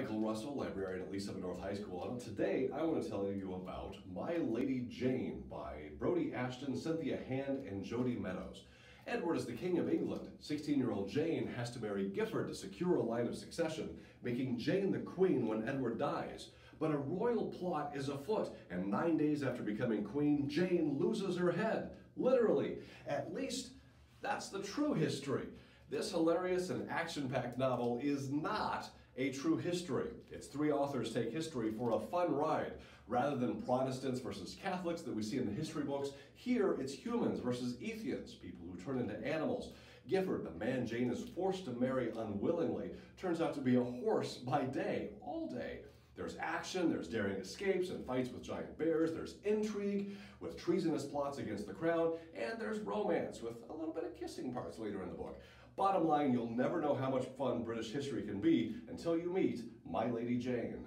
Michael Russell, librarian at Summit North High School, and today I want to tell you about My Lady Jane by Brodi Ashton, Cynthia Hand, and Jodi Meadows. Edward is the King of England. 16-year-old Jane has to marry Gifford to secure a line of succession, making Jane the queen when Edward dies. But a royal plot is afoot, and nine days after becoming queen, Jane loses her head. Literally. At least, that's the true history. This hilarious and action-packed novel is not a true history. Its three authors take history for a fun ride. Rather than Protestants versus Catholics that we see in the history books, here it's humans versus Eðians, people who turn into animals. Gifford, the man Jane is forced to marry unwillingly, turns out to be a horse by day, all day. There's action, there's daring escapes and fights with giant bears, there's intrigue with treasonous plots against the crown, and there's romance with a little bit of kissing parts later in the book. Bottom line, you'll never know how much fun British history can be until you meet My Lady Jane.